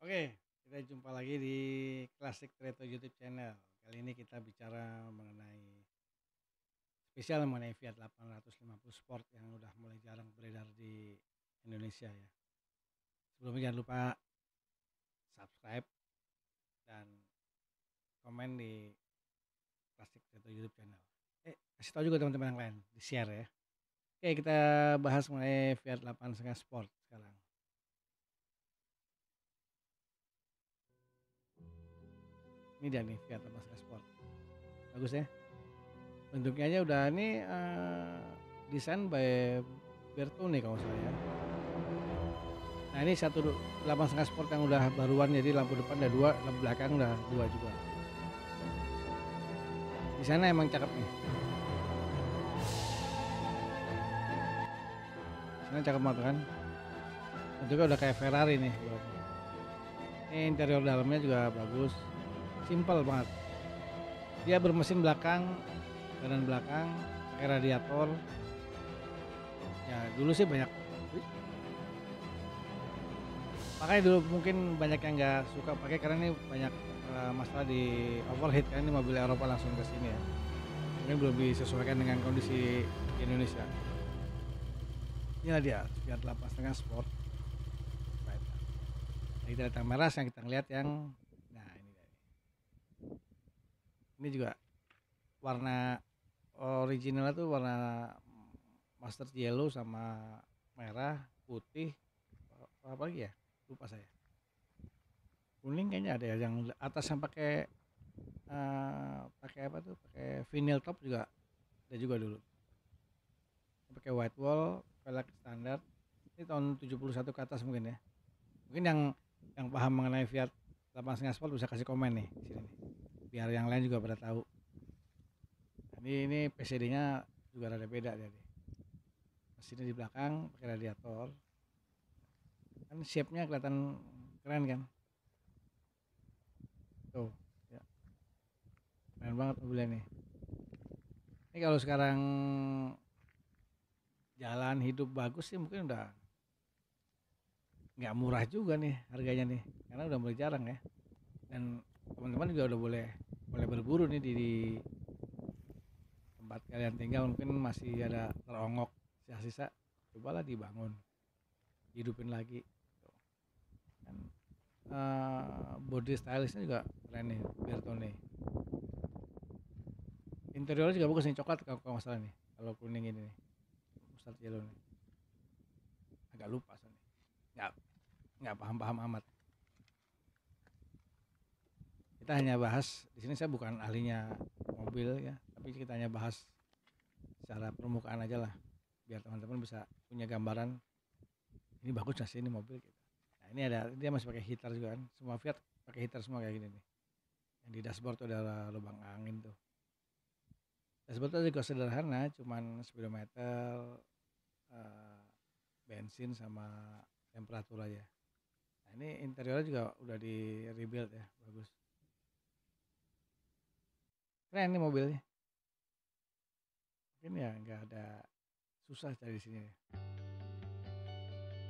Oke, kita jumpa lagi di Classic Treto YouTube channel. Kali ini kita bicara mengenai spesial mengenai Fiat 850 Sport yang udah mulai jarang beredar di Indonesia ya. Sebelumnya jangan lupa subscribe dan komen di Classic Treto YouTube channel. Eh, kasih tahu juga teman-teman yang lain, di share ya. Oke, kita bahas mengenai Fiat 850 Sport sekarang. Ini dia nih Fiat 850 Sport. Bagus ya. Bentuknya aja udah ini uh, desain by Bertone kalau saya ya. Nah ini satu 850 Sport yang udah baruan jadi lampu depan udah dua, lampu belakang udah dua juga. Di sana emang cakep nih. Sana cakep banget kan. Bentuknya udah kayak Ferrari nih. Ini interior dalamnya juga bagus simple banget. Dia bermesin belakang kanan belakang pakai radiator. Ya dulu sih banyak. Makanya dulu mungkin banyak yang nggak suka pakai karena ini banyak uh, masalah di overheat kan ini mobil Eropa langsung ke sini ya. Mungkin belum disesuaikan dengan kondisi di Indonesia. Inilah dia Fiat 8.5 Sport. Nah, kita lihat yang merah yang kita lihat yang ini juga warna originalnya tuh warna master yellow sama merah putih apa lagi ya? Lupa saya. Kuning kayaknya ada ya yang atas yang pakai uh, pakai apa tuh? Pakai vinyl top juga ada juga dulu. Pakai white wall velg standar. Ini tahun 71 ke atas mungkin ya. Mungkin yang yang paham mengenai Fiat 8 Sport bisa kasih komen nih di sini biar yang lain juga pada tahu. Ini ini PCD nya juga ada beda jadi mesinnya di belakang pakai radiator. Kan shape nya kelihatan keren kan? Tuh ya. Keren banget mobilnya nih. Ini kalau sekarang jalan hidup bagus sih mungkin udah nggak murah juga nih harganya nih. Karena udah mulai jarang ya. Dan teman-teman juga udah boleh boleh berburu nih di, di tempat kalian tinggal. Mungkin masih ada terongok sisa-sisa. Cobalah dibangun hidupin lagi. Kan uh, body stylishnya juga keren nih Bertone interiornya juga bagus nih coklat kalau masalah nih kalau kuning ini nih mustard yellow nih. Agak lupa soalnya. Nggak nggak paham-paham amat kita hanya bahas di sini saya bukan ahlinya mobil ya tapi kita hanya bahas secara permukaan aja lah biar teman-teman bisa punya gambaran ini bagus nggak sih ini mobil gitu. nah ini ada dia masih pakai heater juga kan semua Fiat pakai heater semua kayak gini nih. Yang di dashboard tuh ada lubang angin tuh. Dashboard itu juga sederhana cuman speedometer uh, bensin sama temperatur aja. Nah ini interiornya juga udah di rebuild ya bagus keren nih mobilnya. Mungkin ya nggak ada susah cari di sini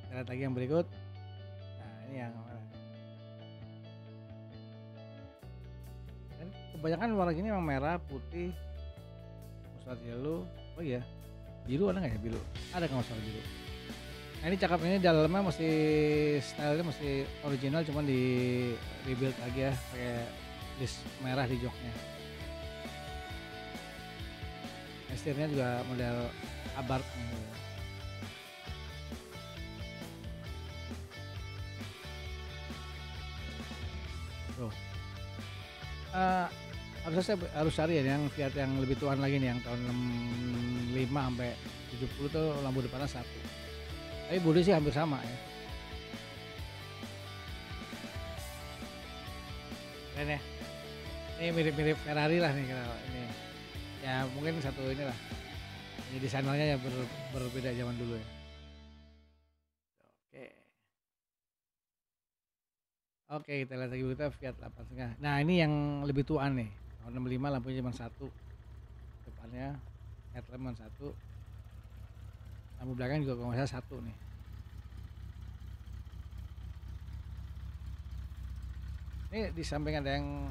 kita lihat lagi yang berikut. Nah ini yang Dan kebanyakan warna gini memang merah putih mustard yellow oh iya biru ada nggak ya? Biru. Ada nggak masalah biru. Nah ini cakep ini dalamnya masih stylenya masih original cuman di rebuild lagi ya pakai list merah di joknya Estirnya juga model Abarth Tuh. Uh, harusnya saya harus cari ya yang Fiat yang lebih tuan lagi nih yang tahun 65 sampai 70 tuh lampu depannya satu. Tapi bodi sih hampir sama ya. Keren ya. Ini mirip-mirip Ferrari lah nih kalau ini ya mungkin satu inilah. Ini desainernya ya ber, berbeda zaman dulu ya. Oke. Oke kita lihat lagi kita Fiat 8 nah ini yang lebih tua nih. Tahun 65 lampunya cuma satu. Depannya headlamp cuma satu. Lampu belakang juga kalau nggak salah satu nih. Ini di samping ada yang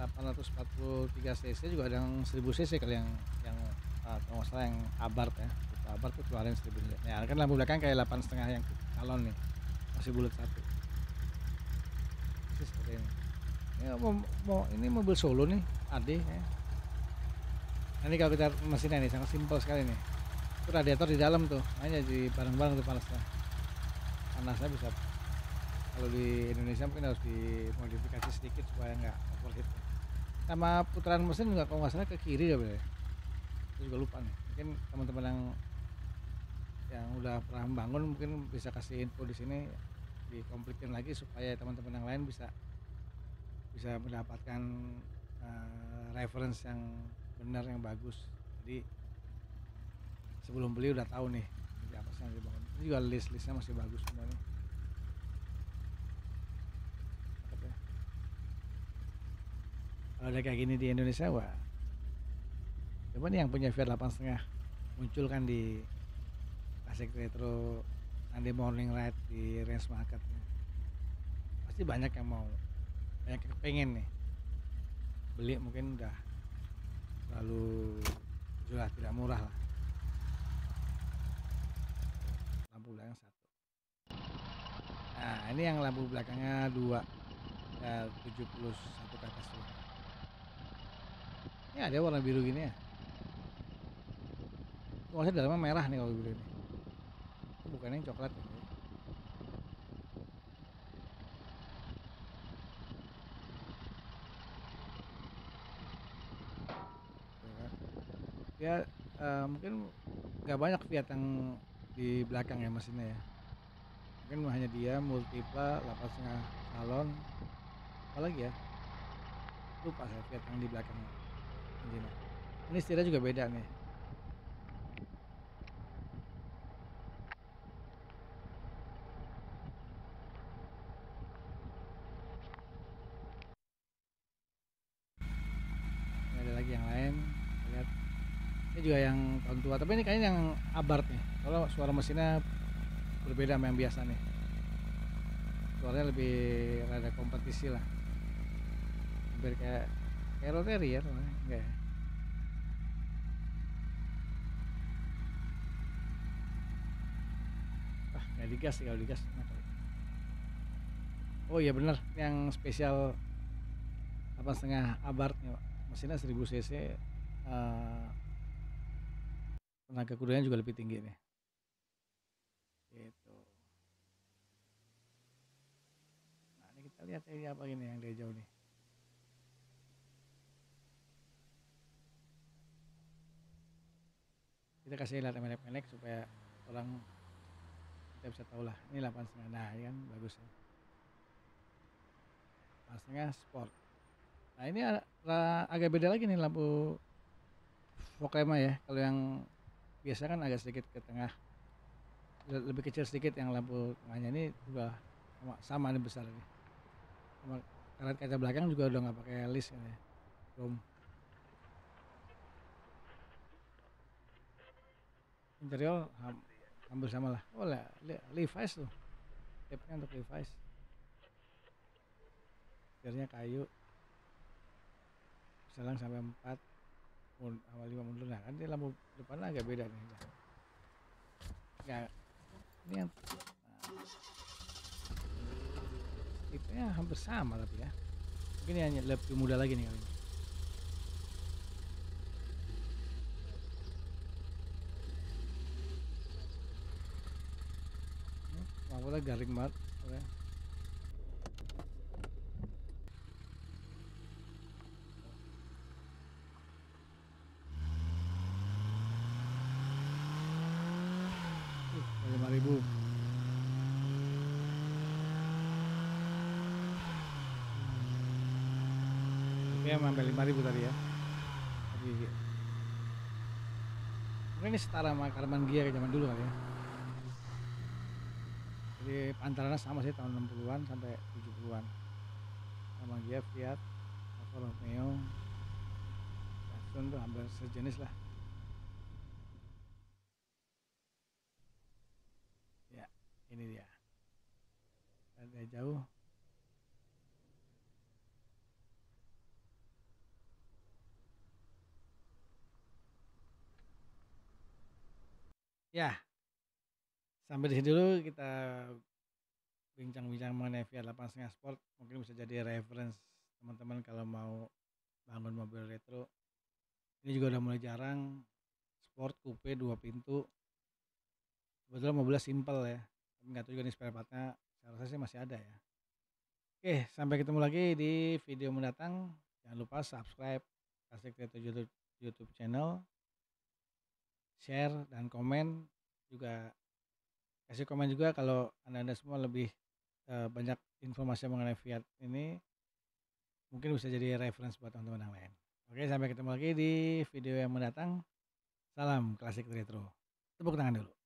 843 cc juga ada yang 1000 cc kali yang yang uh, kalau nggak salah yang Abarth ya. Tipe Abarth tuh keluarin 1000 cc. Ya kan lampu belakang kayak 8,5 yang calon nih. Masih bulat satu. Persis seperti ini. Ini mau, mau ini mobil Solo nih, Ade ya. Nah, ini kalau kita mesinnya nih sangat simpel sekali nih. Itu radiator di dalam tuh, hanya di bareng-bareng tuh panasnya. Panasnya bisa kalau di Indonesia mungkin harus dimodifikasi sedikit supaya nggak overheat sama putaran mesin juga kalau nggak salah ke kiri ya boleh saya juga lupa nih. Mungkin teman-teman yang yang udah pernah membangun mungkin bisa kasih info di sini dikomplitin lagi supaya teman-teman yang lain bisa bisa mendapatkan uh, reference yang benar yang bagus. Jadi sebelum beli udah tahu nih jadi apa sih yang dibangun. Ini juga list listnya masih bagus sebenarnya kalau ada kayak gini di Indonesia wah. Coba nih yang punya Fiat 8 setengah muncul kan di Classic Retro Sunday Morning Ride di Range Market. Pasti banyak yang mau banyak yang pengen nih. Beli mungkin udah terlalu sudah tidak murah lah. Lampu belakang satu. Nah ini yang lampu belakangnya dua. Ya 71 ke atas tuh ini ada warna biru gini ya? Maksudnya dalamnya merah nih kalau biru ini. Bukan yang coklat ya? Ya uh, mungkin nggak banyak Fiat yang di belakang ya mesinnya ya. Mungkin hanya dia multipla 8,5 salon. Apalagi ya? Lupa saya Fiat yang di belakangnya ini setirnya juga beda nih. Ini ada lagi yang lain lihat. Ini juga yang tahun tua tapi ini kayaknya yang Abarth nih. Kalau suara mesinnya berbeda sama yang biasa nih. Suaranya lebih rada kompetisi lah. Hampir kayak rotary ya enggak ya? Ah nggak digas kalau digas oh iya bener yang spesial apa setengah Pak. mesinnya 1000 cc uh, tenaga kudanya juga lebih tinggi nih. Gitu. Nah ini kita lihat ini apa ini yang dari jauh nih kita kasih lihat pendek-pendek supaya orang kita bisa tahu lah ini 8 setengah. Nah ini kan bagus ya. 8 setengah sport. Nah ini agak beda lagi nih lampu fog lamp ya. Kalau yang biasa kan agak sedikit ke tengah. Le- lebih kecil sedikit yang lampu tengahnya. Ini juga sama, sama nih besar ini. Sama karet kaca belakang juga udah nggak pakai list kan ya chrome interior ham- hampir sama lah. Oh lah Levi's tuh. Tapnya untuk Levi's. Setirnya kayu. Selang sampai 4 mun- awal 5 mundur. Nah kan ini lampu depannya agak beda nih. Ya ini yang nah, tipenya hampir sama tapi ya. Mungkin yang lebih muda lagi nih kali ini Lampunya garing. Uh, Oke, sampai lima ribu tadi ya. Tadi. Ini setara sama Karman kayak zaman dulu kali ya jadi pantalannya sama sih tahun 60-an sampai 70-an sama dia Fiat Alfa Romeo Datsun tuh hampir sejenis lah. Ya ini dia. Ada jauh. Ya. Sampai di sini dulu kita bincang-bincang mengenai Fiat 8,5 Sport, mungkin bisa jadi reference teman-teman kalau mau bangun mobil retro. Ini juga udah mulai jarang, sport coupe 2 pintu. Kebetulan mobilnya simpel ya, tapi nggak tahu juga nih spare part-nya, saya rasa sih masih ada ya. Oke, sampai ketemu lagi di video mendatang. Jangan lupa subscribe Klasik Retro YouTube, YouTube channel, share dan komen juga kasih komen juga kalau anda-anda semua lebih uh, banyak informasi mengenai Fiat ini mungkin bisa jadi reference buat teman-teman yang lain. Oke, sampai ketemu lagi di video yang mendatang. Salam klasik retro. Tepuk tangan dulu.